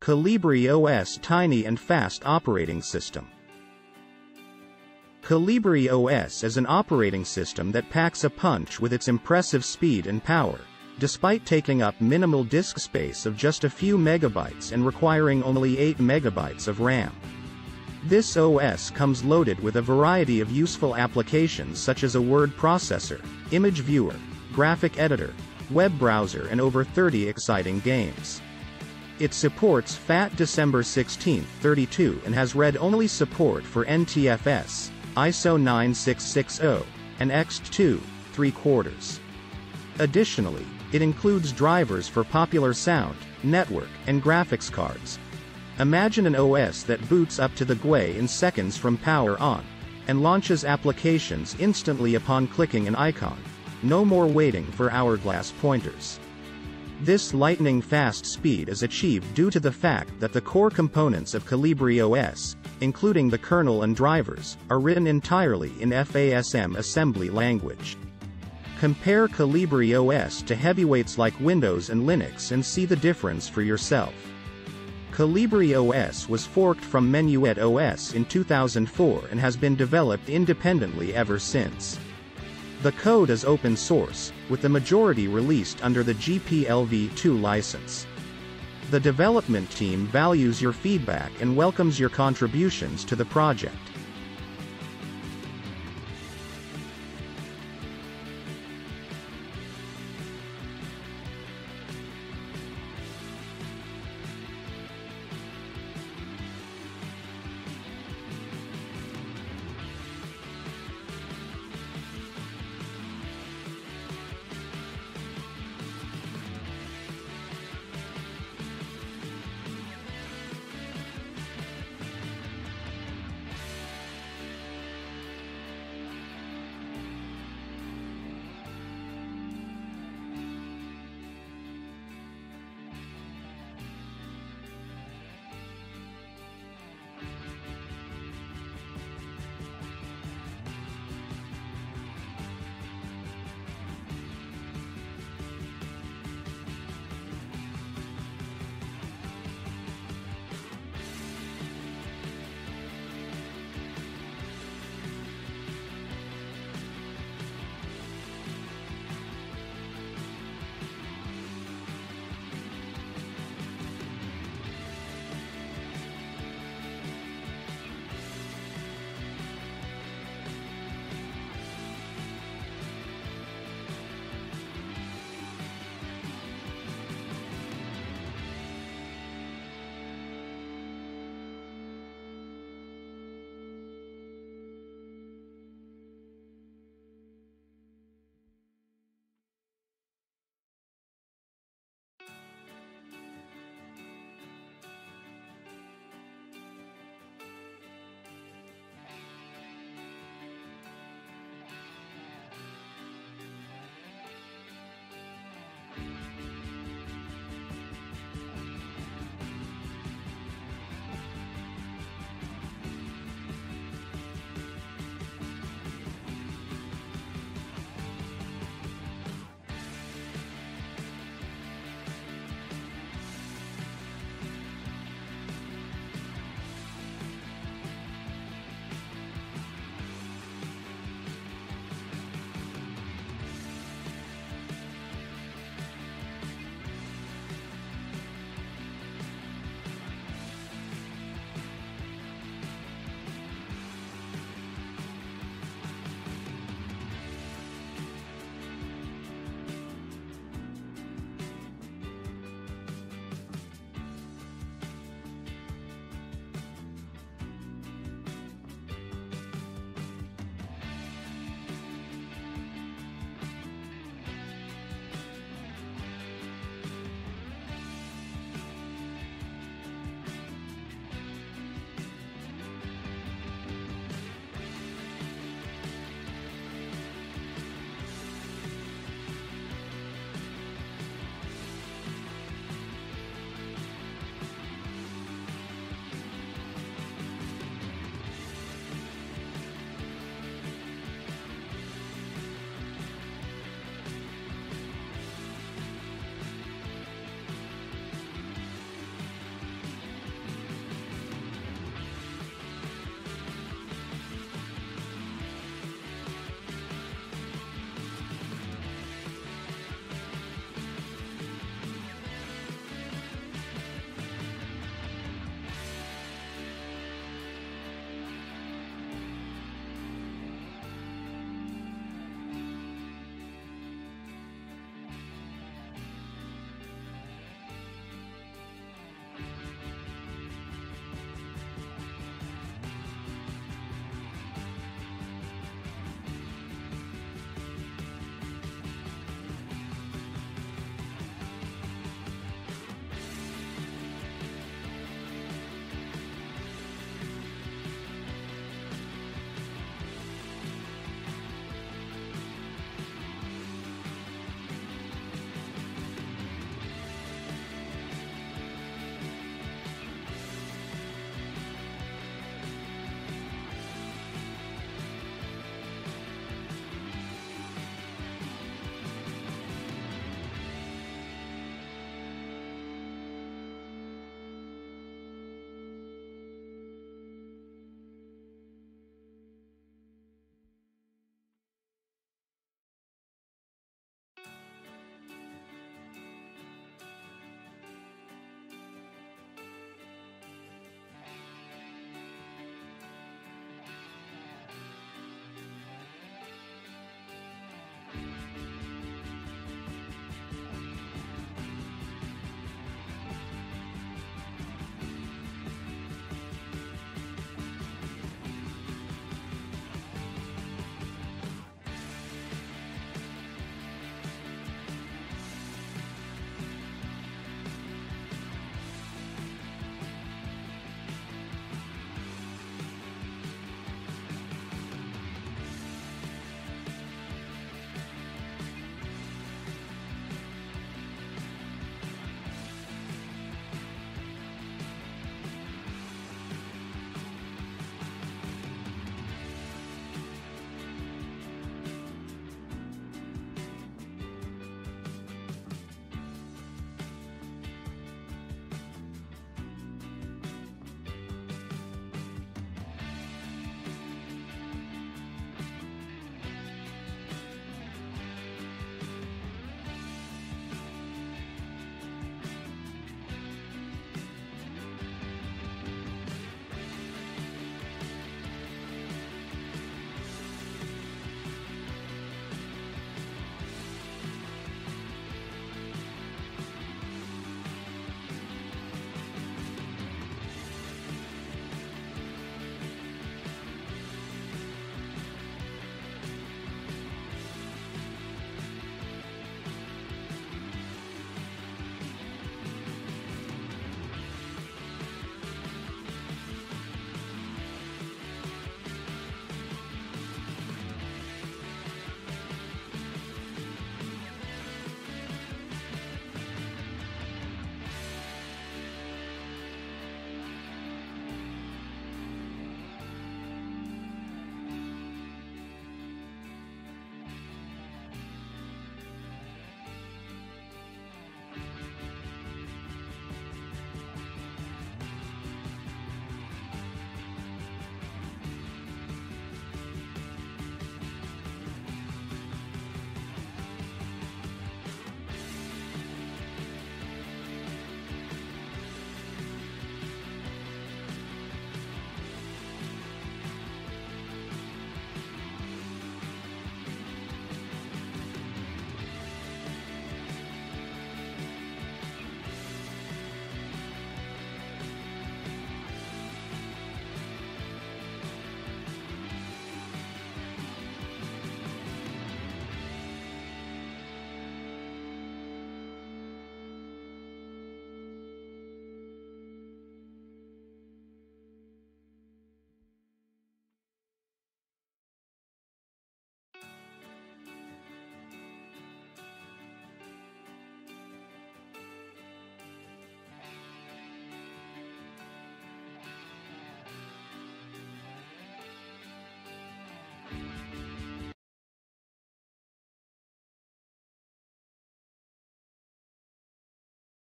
Kolibri OS Tiny and Fast Operating System. Kolibri OS is an operating system that packs a punch with its impressive speed and power, despite taking up minimal disk space of just a few megabytes and requiring only 8 megabytes of RAM. This OS comes loaded with a variety of useful applications such as a word processor, image viewer, graphic editor, web browser and over 30 exciting games. It supports FAT December 16, 32 and has read-only support for NTFS, ISO 9660, and ext2, 3 quarters. Additionally, it includes drivers for popular sound, network, and graphics cards. Imagine an OS that boots up to the GUI in seconds from power on, and launches applications instantly upon clicking an icon. No more waiting for hourglass pointers. This lightning-fast speed is achieved due to the fact that the core components of Kolibri OS, including the kernel and drivers, are written entirely in FASM assembly language. Compare Kolibri OS to heavyweights like Windows and Linux and see the difference for yourself. Kolibri OS was forked from Menuet OS in 2004 and has been developed independently ever since. The code is open source, with the majority released under the GPLv2 license. The development team values your feedback and welcomes your contributions to the project.